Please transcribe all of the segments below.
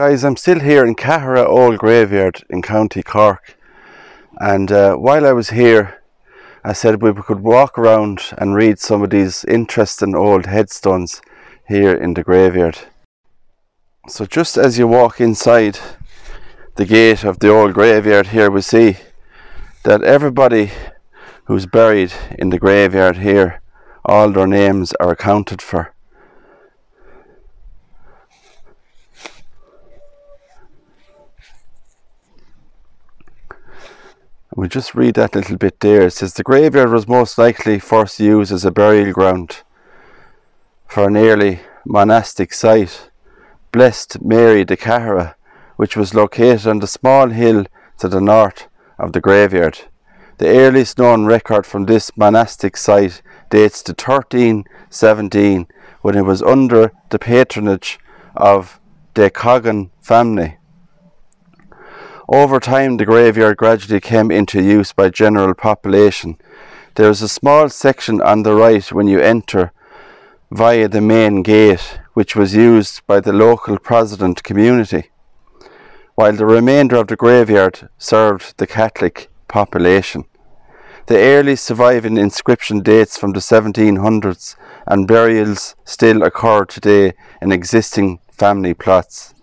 Guys, I'm still here in Caheragh Old Graveyard in County Cork. And uh, while I was here, I said we could walk around and read some of these interesting old headstones here in the graveyard. So just as you walk inside the gate of the old graveyard here, we see that everybody who's buried in the graveyard here, all their names are accounted for. We just read that little bit there. It says the graveyard was most likely first used as a burial ground for an early monastic site, Blessed Mary de Caheragh, which was located on the small hill to the north of the graveyard. The earliest known record from this monastic site dates to 1317 when it was under the patronage of the Coggan family. Over time, the graveyard gradually came into use by general population. There is a small section on the right when you enter via the main gate, which was used by the local Protestant community, while the remainder of the graveyard served the Catholic population. The earliest surviving inscription dates from the 1700s, and burials still occur today in existing family plots.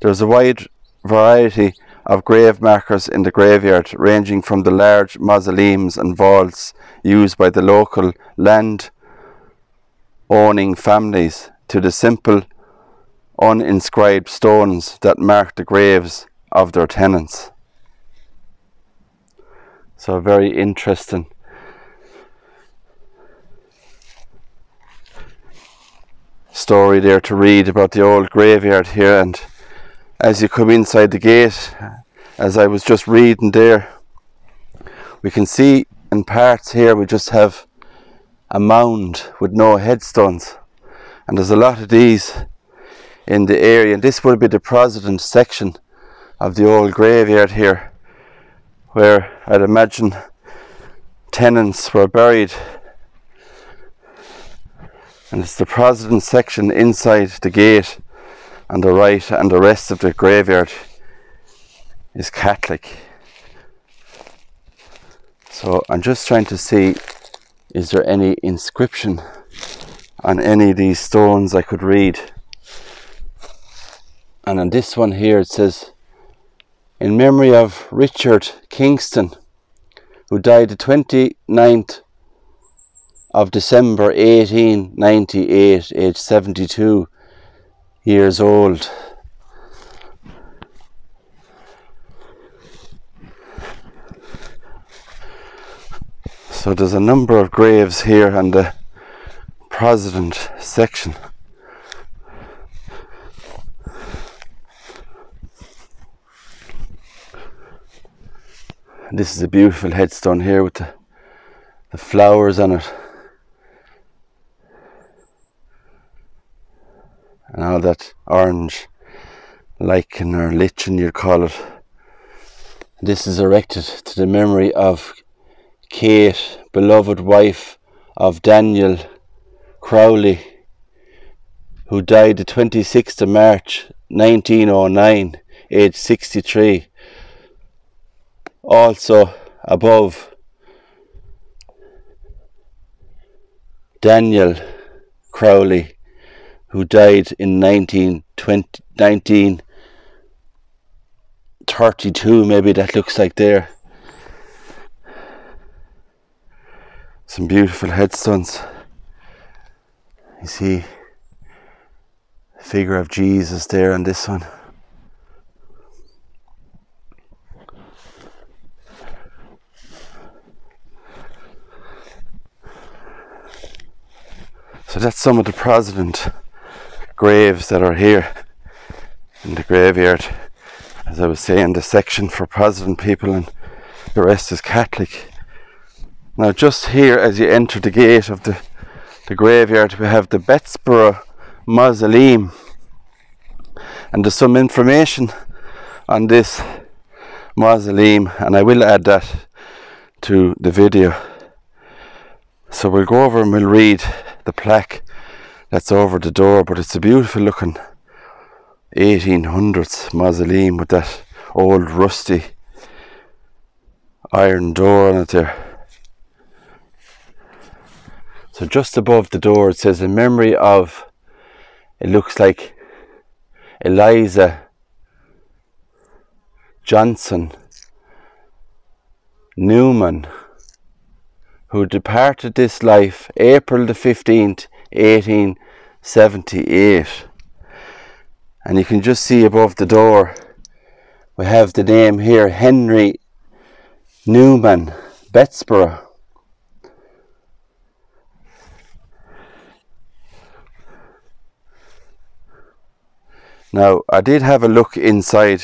There is a wide variety of grave markers in the graveyard, ranging from the large mausoleums and vaults used by the local land owning families to the simple uninscribed stones that mark the graves of their tenants. So, very interesting. Story there to read about the old graveyard here and as you come inside the gate, as I was just reading there, we can see in parts here we just have a mound with no headstones, and there's a lot of these in the area. And this would be the Protestant section of the old graveyard here, where I'd imagine tenants were buried. And it's the Protestant section inside the gate on the right and the rest of the graveyard is Catholic. So I'm just trying to see is there any inscription on any of these stones I could read. And on this one here it says, in memory of Richard Kingston, who died the 29th of December 1898, aged 72 years old. So there's a number of graves here on the president section. This is a beautiful headstone here with the, the flowers on it. That orange lichen or lichen you call it. This is erected to the memory of Kate, beloved wife of Daniel Crowley, who died the 26th of March 1909, aged 63. Also above Daniel Crowley who died in 1932, maybe that looks like there. Some beautiful headstones. You see the figure of Jesus there on this one. So that's some of the Protestant graves that are here in the graveyard. As I was saying, the section for Protestant people and the rest is Catholic. Now, just here as you enter the gate of the, the graveyard, we have the Betsborough Mausoleum, and there's some information on this mausoleum, and I will add that to the video. So we'll go over and we'll read the plaque that's over the door, but it's a beautiful looking 1800s mausoleum with that old rusty iron door on it there. So just above the door it says in memory of it looks like Eliza Johnson Newman who departed this life April the 15th 1878 and you can just see above the door we have the name here Henry Newman Bettsborough Now, I did have a look inside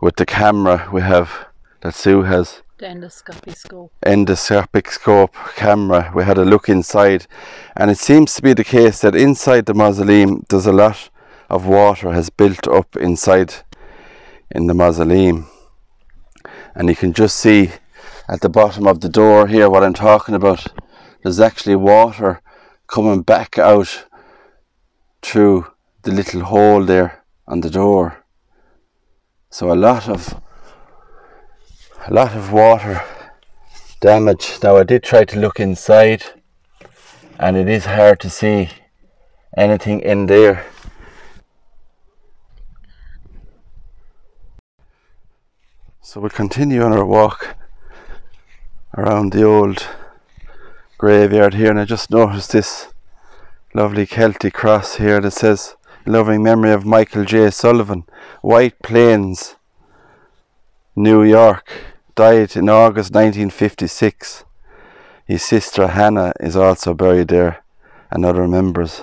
with the camera we have that Sue has. The endoscopy scope. Endoscopic scope camera. We had a look inside, and it seems to be the case that inside the mausoleum there's a lot of water has built up inside in the mausoleum, and you can just see at the bottom of the door here what I'm talking about. There's actually water coming back out through the little hole there on the door. So a lot of a lot of water damage. Now I did try to look inside and it is hard to see anything in there. So we'll continue on our walk around the old graveyard here and I just noticed this lovely Celtic cross here that says loving memory of Michael J. Sullivan, White Plains, New York, died in August 1956. His sister Hannah is also buried there, and other members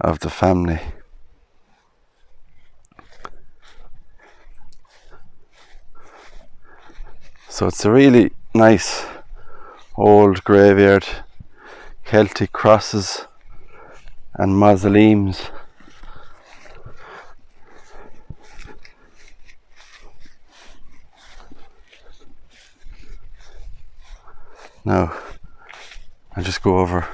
of the family. So it's a really nice old graveyard, Celtic crosses and mausoleums. Now, I'll just go over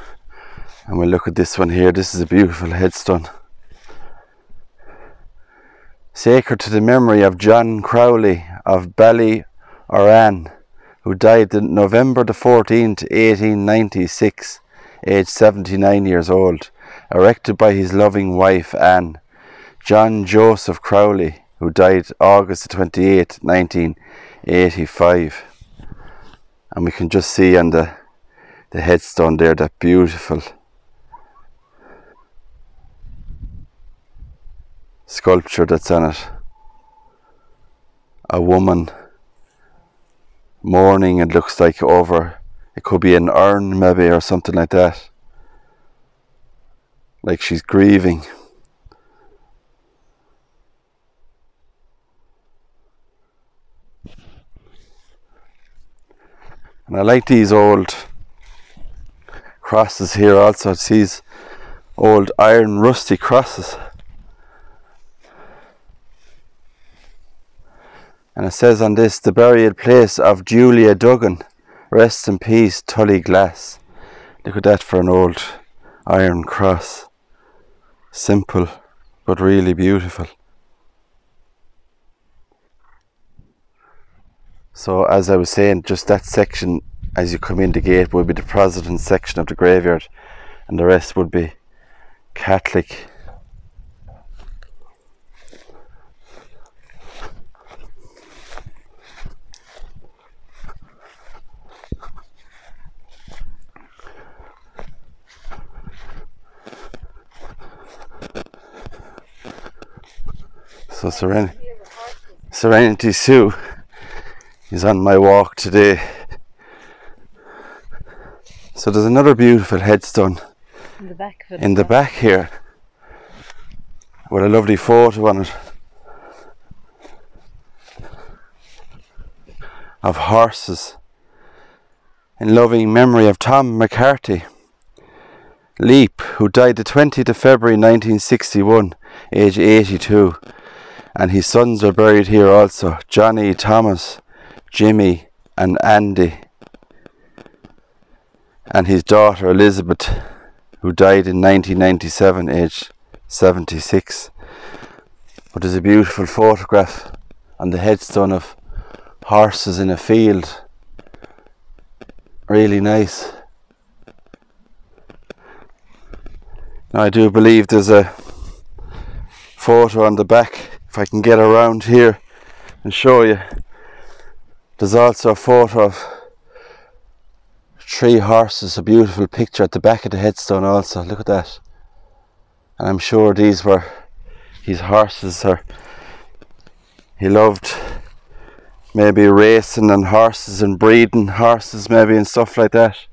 and we'll look at this one here. This is a beautiful headstone. Sacred to the memory of John Crowley of Ballyoran, who died on November the 14th, 1896, aged 79 years old, erected by his loving wife Anne. John Joseph Crowley, who died August the 28th, 1985 and we can just see on the the headstone there that beautiful sculpture that's on it. A woman mourning it looks like over it could be an urn maybe or something like that. Like she's grieving And I like these old crosses here also. It's these old iron rusty crosses. And it says on this, the burial place of Julia Duggan. Rest in peace, Tully Glass. Look at that for an old iron cross. Simple, but really beautiful. So as I was saying, just that section as you come in the gate would be the Protestant section of the graveyard and the rest would be Catholic. So Serenity, Serenity Sue is on my walk today. So there's another beautiful headstone in the back in the back here with a lovely photo on it of horses in loving memory of Tom McCarthy Leap, who died the 20th of February 1961, age 82, and his sons are buried here also Johnny, Thomas, Jimmy, and Andy, and his daughter Elizabeth, who died in 1997, aged 76. But there's a beautiful photograph on the headstone of horses in a field. Really nice. Now I do believe there's a photo on the back, if I can get around here and show you. There's also a photo of three horses, a beautiful picture at the back of the headstone also. Look at that. And I'm sure these were his horses or he loved maybe racing and horses and breeding horses maybe and stuff like that.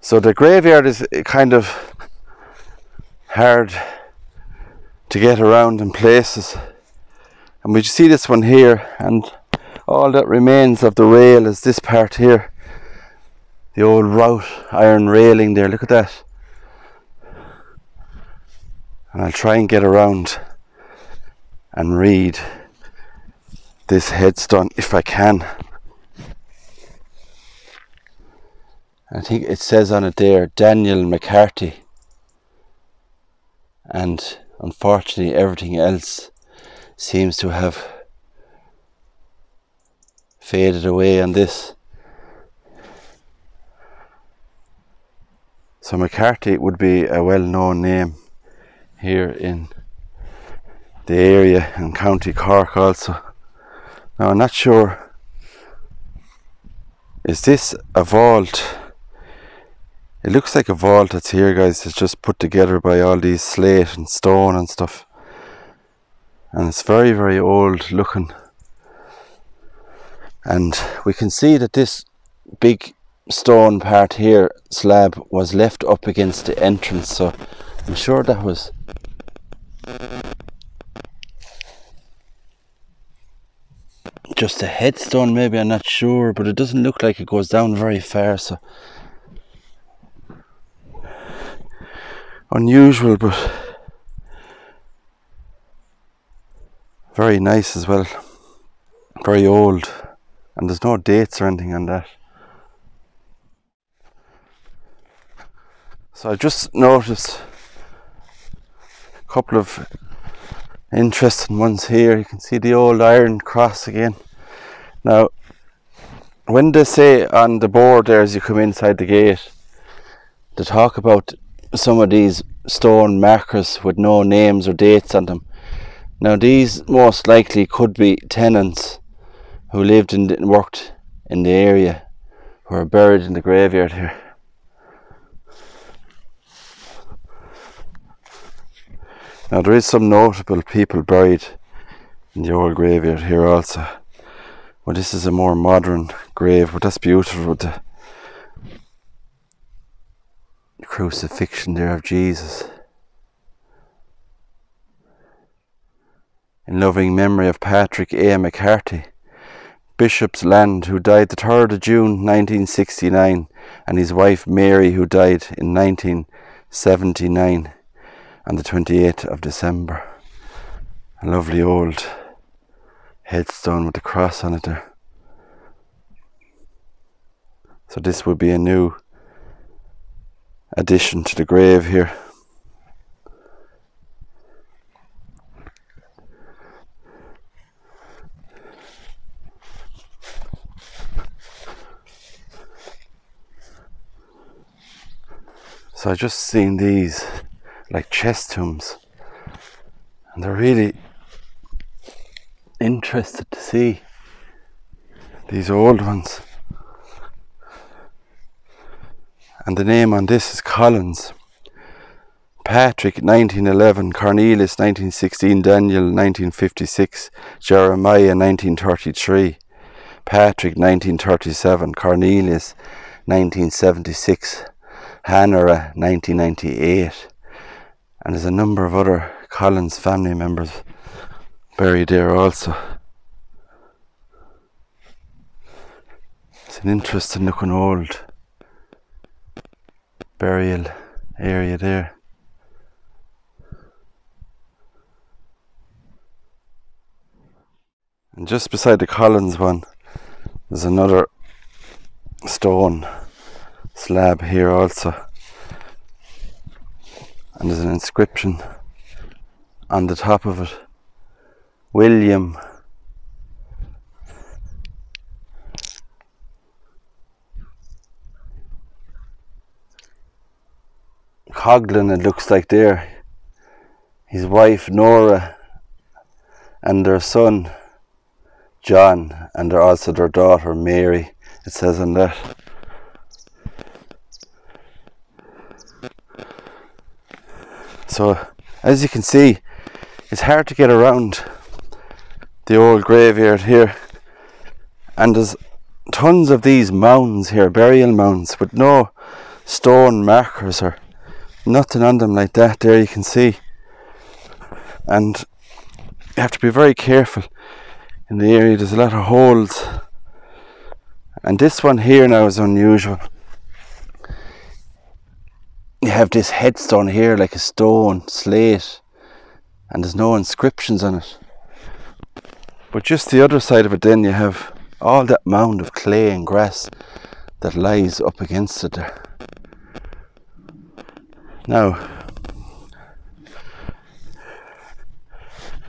So the graveyard is kind of hard to get around in places. And we see this one here and all that remains of the rail is this part here. The old route iron railing there, look at that. And I'll try and get around and read this headstone if I can. I think it says on it there Daniel McCarthy. And unfortunately, everything else seems to have faded away on this. So McCarthy would be a well known name here in the area and County Cork also. Now I'm not sure is this a vault? It looks like a vault that's here guys, it's just put together by all these slate and stone and stuff. And it's very very old looking. And we can see that this big stone part here slab was left up against the entrance. So I'm sure that was just a headstone maybe. I'm not sure but it doesn't look like it goes down very far so. Unusual but very nice as well very old and there's no dates or anything on that so I just noticed a couple of interesting ones here. You can see the old iron cross again. Now, when they say on the board there as you come inside the gate, they talk about some of these stone markers with no names or dates on them. Now, these most likely could be tenants who lived and worked in the area who are buried in the graveyard here. Now there is some notable people buried in the old graveyard here also. Well this is a more modern grave, but that's beautiful with the crucifixion there of Jesus. In loving memory of Patrick A. McCarthy, Bishop's Land, who died the 3rd of June 1969, and his wife Mary, who died in 1979 on the 28th of December. A lovely old headstone with a cross on it there. So this would be a new addition to the grave here. So I just seen these like chest tombs. And they're really interested to see these old ones. And the name on this is Collins. Patrick 1911, Cornelius 1916, Daniel 1956, Jeremiah 1933, Patrick 1937, Cornelius 1976, Hannah 1998 and there's a number of other Collins family members buried there also. It's an interesting looking old burial area there. And just beside the Collins one, there's another stone slab here also. And there's an inscription on the top of it. William. Coughlin it looks like there. His wife Nora and their son John and also their daughter Mary it says on that so as you can see it's hard to get around the old graveyard here. And there's tons of these mounds here burial mounds with no stone markers or nothing on them like that there you can see. And you have to be very careful in the area. There's a lot of holes. And this one here now is unusual you have this headstone here like a stone slate and there's no inscriptions on it. But just the other side of it then you have all that mound of clay and grass that lies up against it there. Now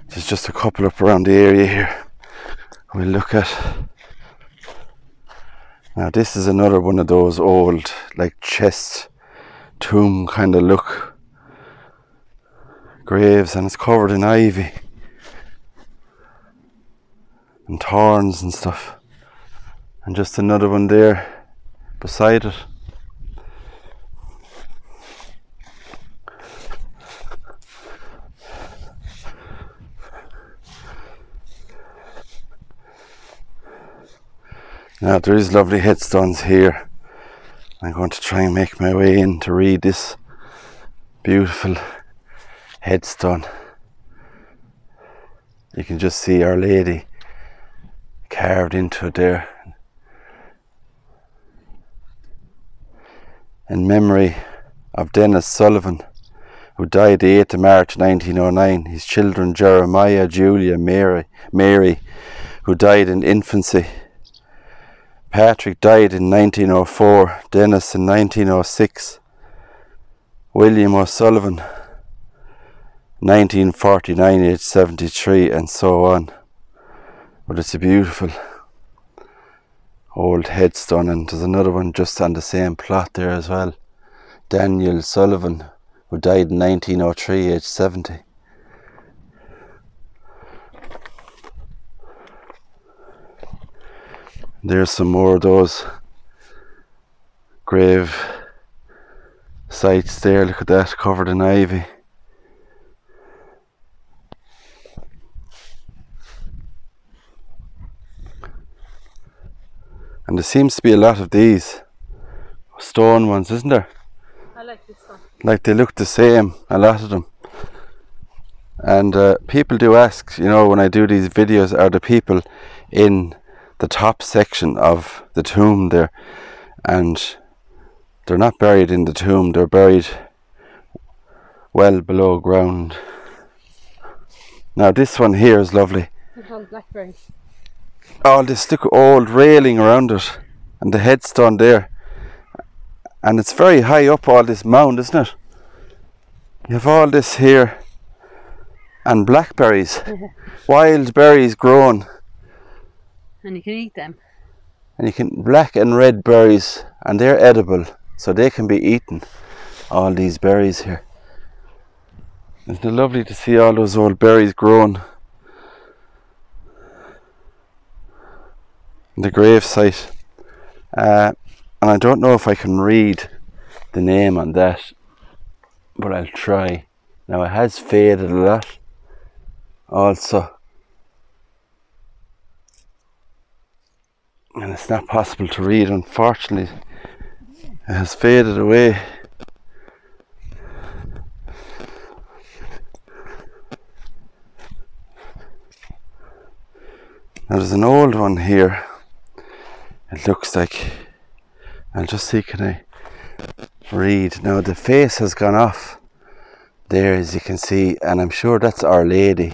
there's just a couple up around the area here. We'll look at now this is another one of those old like chest tomb kind of look. Graves and it's covered in ivy. And thorns and stuff. And just another one there beside it. Now there is lovely headstones here. I'm going to try and make my way in to read this beautiful headstone. You can just see Our Lady carved into it there. In memory of Dennis Sullivan, who died the 8th of March 1909, his children Jeremiah, Julia, Mary, Mary, who died in infancy, Patrick died in 1904, Dennis in 1906, William O'Sullivan 1949, age 73, and so on. But it's a beautiful old headstone, and there's another one just on the same plot there as well. Daniel Sullivan, who died in 1903, age 70. There's some more of those grave sites there. Look at that, covered in ivy. And there seems to be a lot of these stone ones, isn't there? I like this one. Like they look the same, a lot of them. And uh, people do ask, you know, when I do these videos, are the people in the top section of the tomb there, and they're not buried in the tomb, they're buried well below ground. Now, this one here is lovely. All this look old railing around it, and the headstone there, and it's very high up, all this mound, isn't it? You have all this here, and blackberries, wild berries growing And you can eat them. and you can black and red berries and they're edible so they can be eaten all these berries here. Isn't it lovely to see all those old berries growing? The grave site. Uh, and I don't know if I can read the name on that but I'll try. Now it has faded a lot also and it's not possible to read unfortunately. It has faded away. Now there's an old one here. It looks like I'll just see can I read? Now the face has gone off. There as you can see and I'm sure that's Our Lady.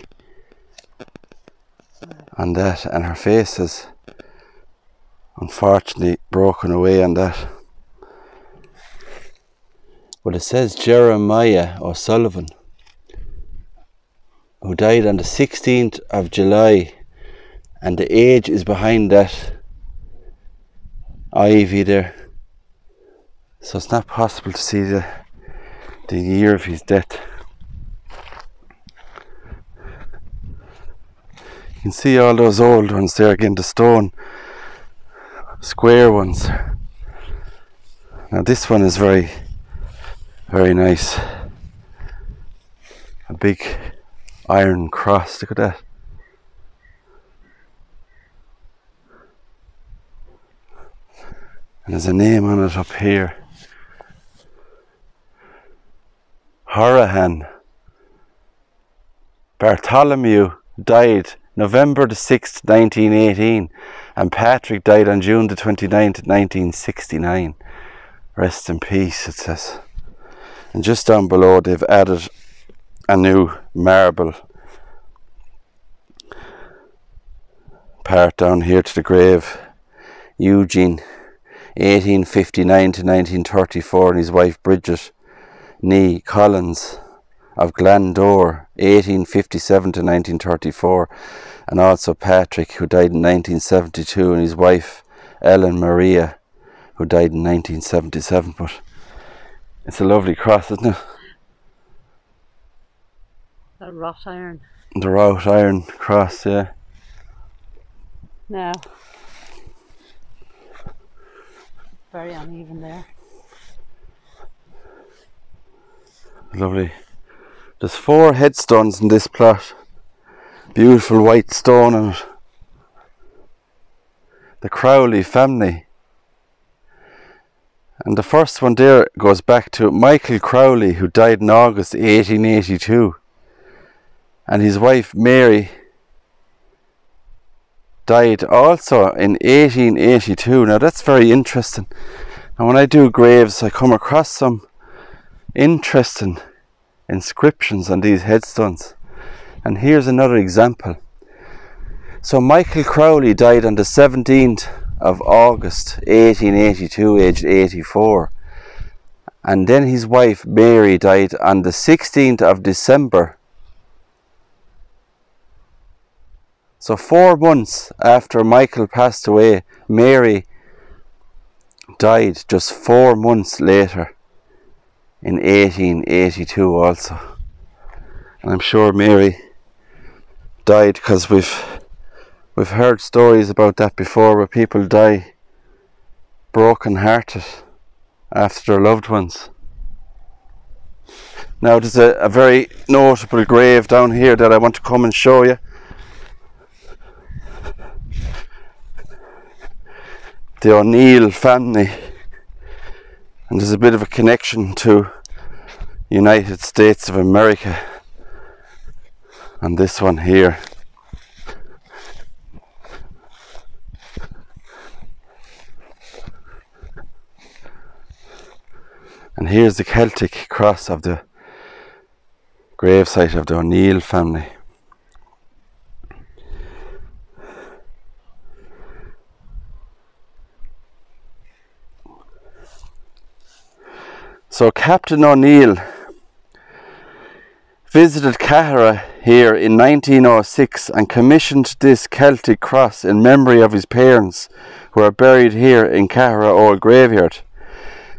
On that and her face is unfortunately broken away on that. Well, it says Jeremiah O'Sullivan, who died on the 16th of July, and the age is behind that ivy there. So it's not possible to see the, the year of his death. You can see all those old ones there again, the stone square ones. Now this one is very, very nice. A big iron cross. Look at that. And there's a name on it up here. Horahan. Bartholomew died November the 6th, 1918, and Patrick died on June the 29th, 1969. Rest in peace, it says. And just down below, they've added a new marble part down here to the grave. Eugene, 1859 to 1934, and his wife Bridget Nee Collins of Glandore, 1857 to 1934, and also Patrick, who died in 1972, and his wife Ellen Maria, who died in 1977. But it's a lovely cross, isn't it? That wrought iron. The wrought iron cross, yeah. Now. Very uneven there. Lovely. There's four headstones in this plot. Beautiful white stone on it. The Crowley family. And the first one there goes back to Michael Crowley, who died in August 1882. And his wife Mary died also in 1882. Now that's very interesting. And when I do graves, I come across some interesting inscriptions on these headstones. And here's another example. So Michael Crowley died on the 17th of August 1882, aged 84. And then his wife Mary died on the 16th of December. So, four months after Michael passed away, Mary died just four months later in 1882 also. And I'm sure Mary died because we've we've heard stories about that before where people die broken hearted after their loved ones. Now there's a, a very notable grave down here that I want to come and show you. The O'Neill family and there's a bit of a connection to United States of America. And this one here. And here's the Celtic cross of the gravesite of the O'Neill family. So Captain O'Neill visited Caheragh here in 1906 and commissioned this Celtic cross in memory of his parents who are buried here in Caheragh Old Graveyard.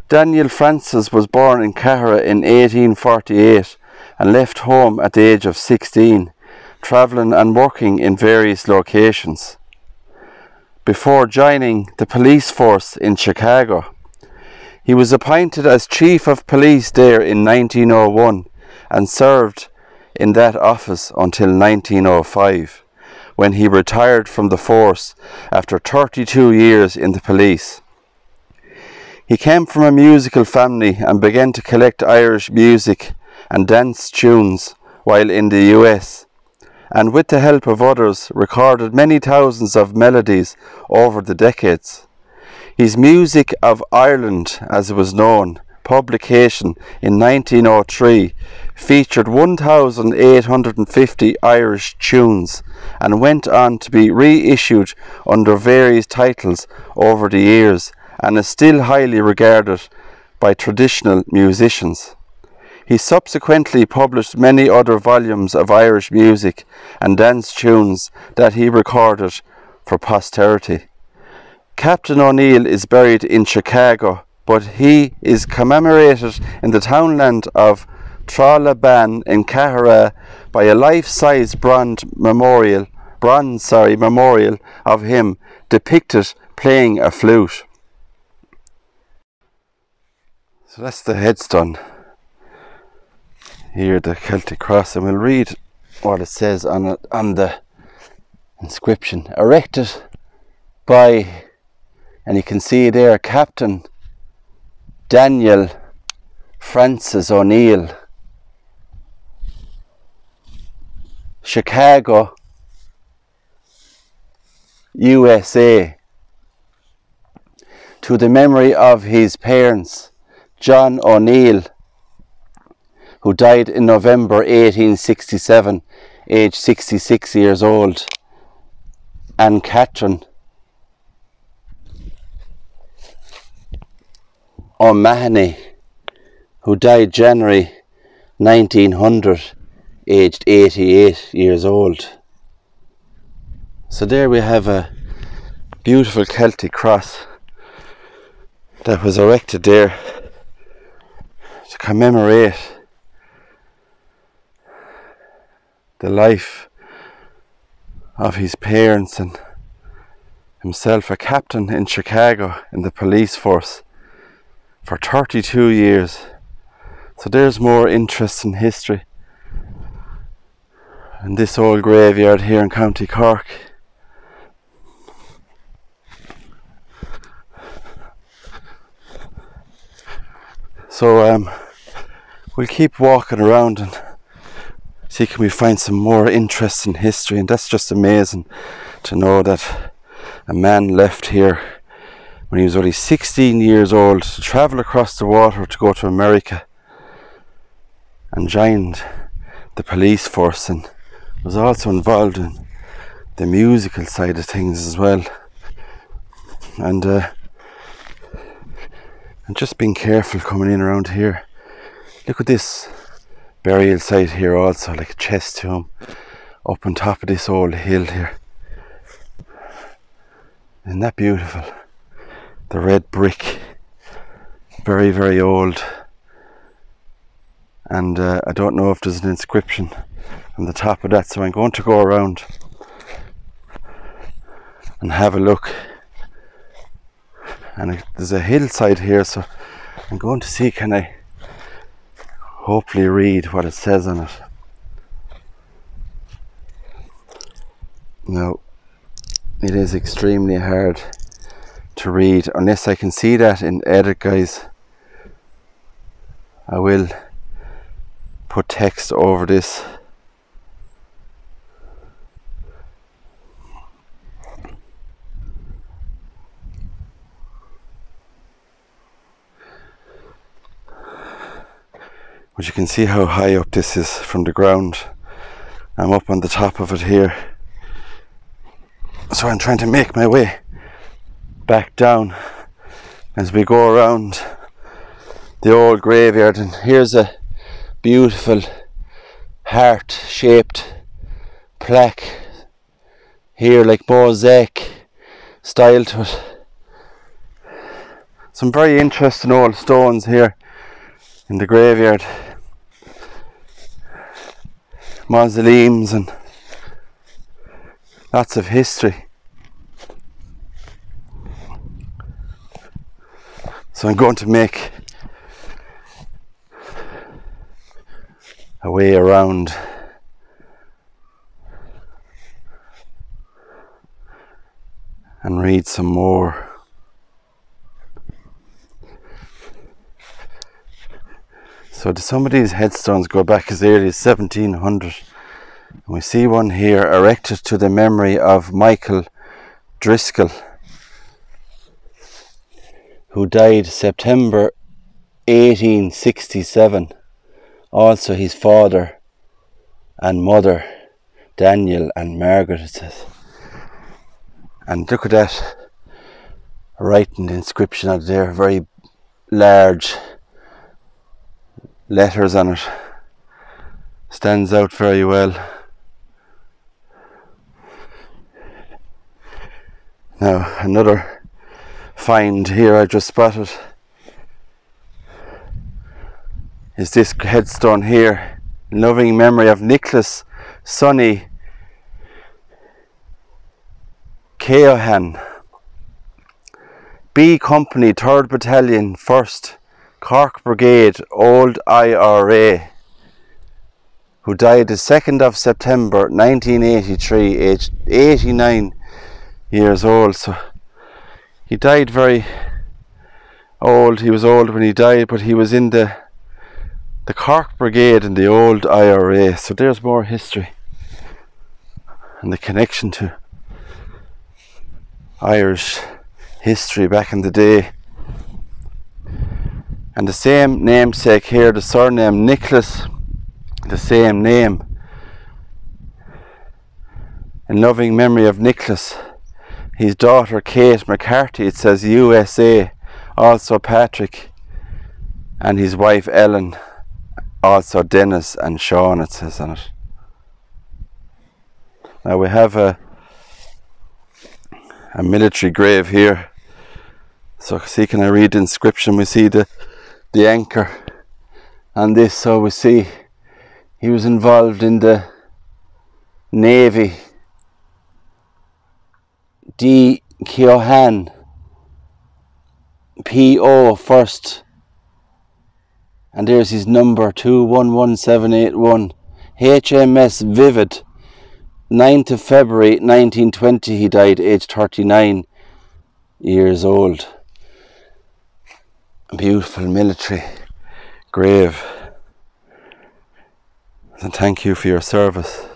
Daniel Francis was born in Caheragh in 1848 and left home at the age of 16, travelling and working in various locations. Before joining the police force in Chicago, he was appointed as Chief of Police there in 1901 and served in that office until 1905, when he retired from the force after 32 years in the police. He came from a musical family and began to collect Irish music and dance tunes while in the US, and with the help of others recorded many thousands of melodies over the decades. His Music of Ireland, as it was known, publication in 1903 featured 1,850 Irish tunes and went on to be reissued under various titles over the years and is still highly regarded by traditional musicians. He subsequently published many other volumes of Irish music and dance tunes that he recorded for posterity. Captain O'Neill is buried in Chicago, but he is commemorated in the townland of Ban in Caheragh by a life-size bronze memorial, bronze sorry, memorial of him depicted playing a flute. So that's the headstone. Here the Celtic cross and we'll read what it says on it, on the inscription. Erected by and you can see there Captain Daniel Francis O'Neill Chicago USA to the memory of his parents John O'Neill who died in November 1867, aged 66 years old, and Catherine O'Mahony, who died January 1900, aged 88 years old. So there we have a beautiful Celtic cross that was erected there to commemorate the life of his parents and himself a captain in Chicago in the police force for 32 years. So there's more interest in history. And this old graveyard here in County Cork. So um, we'll keep walking around and see can we find some more interest in history and that's just amazing to know that a man left here when he was only 16 years old to travel across the water to go to America and joined the police force and was also involved in the musical side of things as well and uh, and just being careful coming in around here look at this burial site here also, like a chest tomb up on top of this old hill here. Isn't that beautiful? The red brick, very, very old. And uh, I don't know if there's an inscription on the top of that, so I'm going to go around and have a look. And there's a hillside here, so I'm going to see can I hopefully read what it says on it. No, it is extremely hard to read unless I can see that in edit guys. I will put text over this But you can see how high up this is from the ground. I'm up on the top of it here. So I'm trying to make my way back down as we go around the old graveyard. And here's a beautiful heart shaped plaque here, like mosaic style to it. Some very interesting old stones here in the graveyard mausoleums and lots of history. So I'm going to make a way around and read some more. So some of these headstones go back as early as 1700. And we see one here erected to the memory of Michael Driscoll, who died September 1867. Also his father and mother, Daniel and Margaret, it says. And look at that writing inscription out there, very large letters on it. Stands out very well. Now, another find here I just spotted is this headstone here in loving memory of Nicholas Sonny Keohan. B Company, 3rd Battalion, 1st Cork Brigade, Old IRA, who died the 2nd of September 1983, aged 89 years old. So he died very old. He was old when he died, but he was in the the Cork Brigade and the old IRA. So there's more history and the connection to Irish history back in the day. And the same namesake here, the surname Nicholas, the same name. In loving memory of Nicholas, his daughter Kate McCarthy, it says USA, also Patrick, and his wife Ellen also Dennis and Sean it says on it. Now we have a a military grave here. So see can I read the inscription? We see the the anchor. And this so we see he was involved in the Navy. D. Keohan P.O. first. And there's his number 211781 HMS Vivid 9th of February 1920 he died aged 39 years old beautiful military grave. And thank you for your service.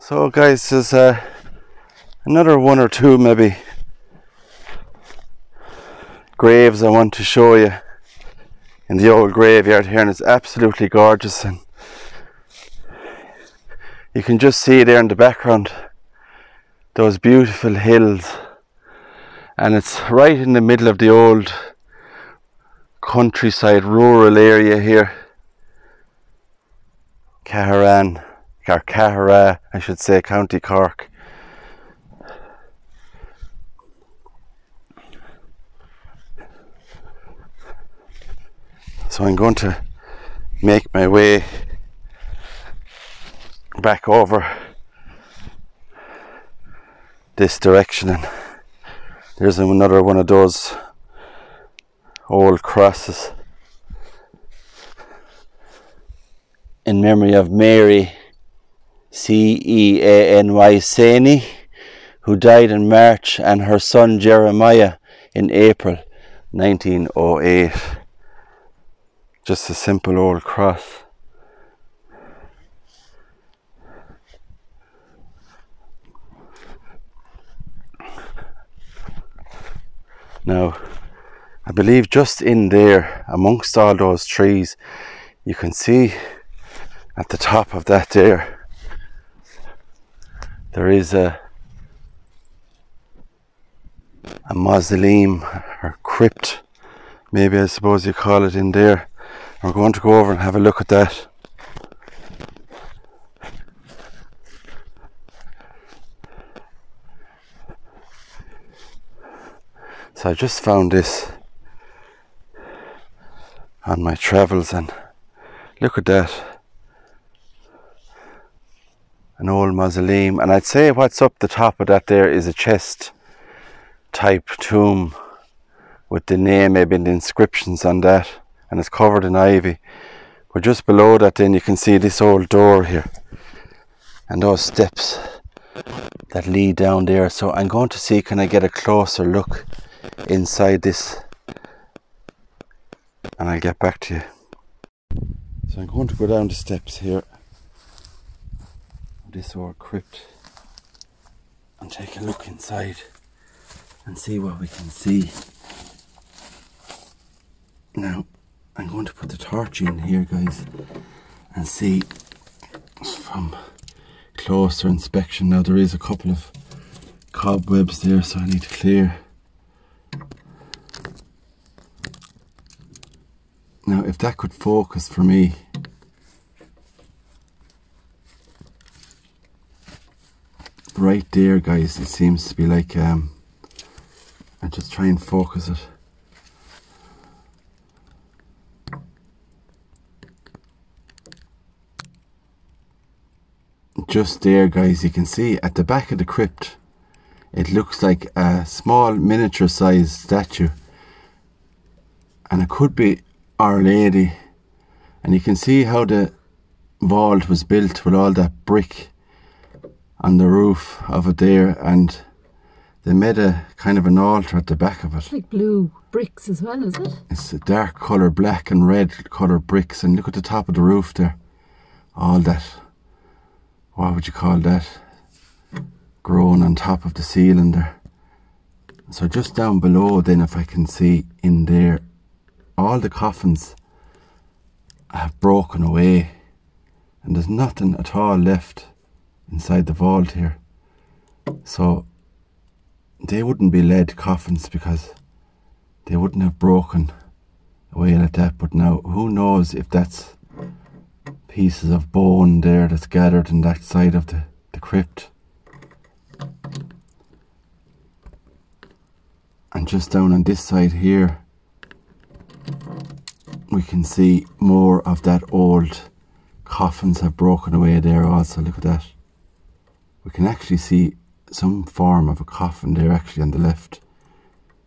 So guys, there's uh, another one or two maybe graves I want to show you in the old graveyard here and it's absolutely gorgeous. And you can just see there in the background those beautiful hills. And it's right in the middle of the old countryside rural area here. Caharan or Caheragh, I should say, County Cork. So I'm going to make my way back over this direction and there's another one of those old crosses in memory of Mary C E A N Y Sani, who died in March, and her son Jeremiah in April 1908. Just a simple old cross. Now, I believe just in there, amongst all those trees, you can see at the top of that there there is a a mausoleum or crypt maybe I suppose you call it in there we're going to go over and have a look at that. So I just found this on my travels and look at that. An old mausoleum and I'd say what's up the top of that there is a chest type tomb with the name maybe and the inscriptions on that and it's covered in ivy. But just below that then you can see this old door here and those steps that lead down there. So I'm going to see can I get a closer look inside this? And I'll get back to you. So I'm going to go down the steps here. This old crypt and take a look inside and see what we can see. Now, I'm going to put the torch in here, guys, and see from closer inspection. Now, there is a couple of cobwebs there, so I need to clear. Now, if that could focus for me, right there, guys, it seems to be like, um, I just try and focus it. Just there, guys, you can see at the back of the crypt, it looks like a small miniature sized statue. And it could be Our Lady. And you can see how the vault was built with all that brick on the roof of it there and they made a kind of an altar at the back of it. It's like blue bricks as well, is it? It's a dark colour, black and red colour bricks and look at the top of the roof there. All that, what would you call that? Growing on top of the ceiling there. So just down below then if I can see in there, all the coffins have broken away and there's nothing at all left inside the vault here. So they wouldn't be lead coffins because they wouldn't have broken away like that. But now, who knows if that's pieces of bone there that's gathered in that side of the, the crypt. And just down on this side here, we can see more of that old coffins have broken away there also. Look at that we can actually see some form of a coffin there actually on the left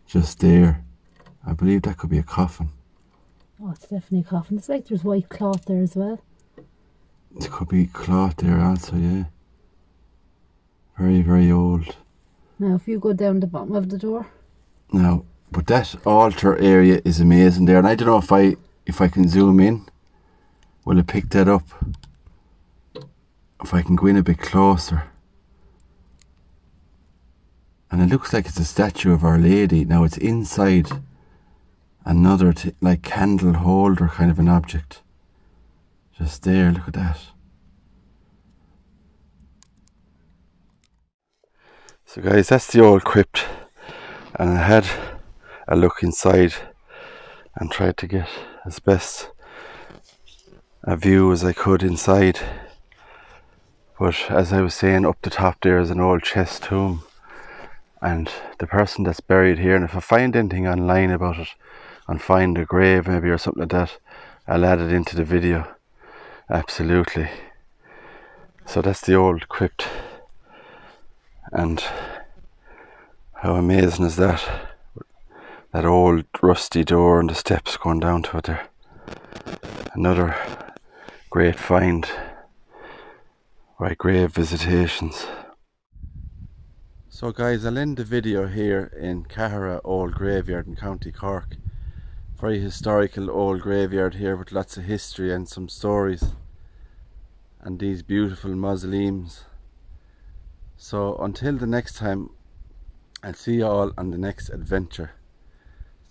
just there I believe that could be a coffin Oh, it's definitely a coffin. It's like there's white cloth there as well. It could be cloth there also yeah. Very very old. Now, if you go down the bottom of the door, now but that altar area is amazing there and I don't know if I if I can zoom in. Will it pick that up? If I can go in a bit closer. And it looks like it's a statue of Our Lady. Now it's inside another t- like candle holder kind of an object. Just there, look at that. So guys, that's the old crypt and I had a look inside and tried to get as best a view as I could inside. But as I was saying, up the top there is an old chest tomb and the person that's buried here. And if I find anything online about it, and find a grave maybe or something like that, I'll add it into the video. Absolutely. So that's the old crypt. And how amazing is that? That old rusty door and the steps going down to it there. Another great find by grave visitations. So guys, I'll end the video here in Caheragh Old Graveyard in County Cork. Very historical old graveyard here with lots of history and some stories. And these beautiful mausoleums. So until the next time, I'll see you all on the next adventure.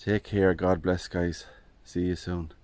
Take care, God bless guys. See you soon.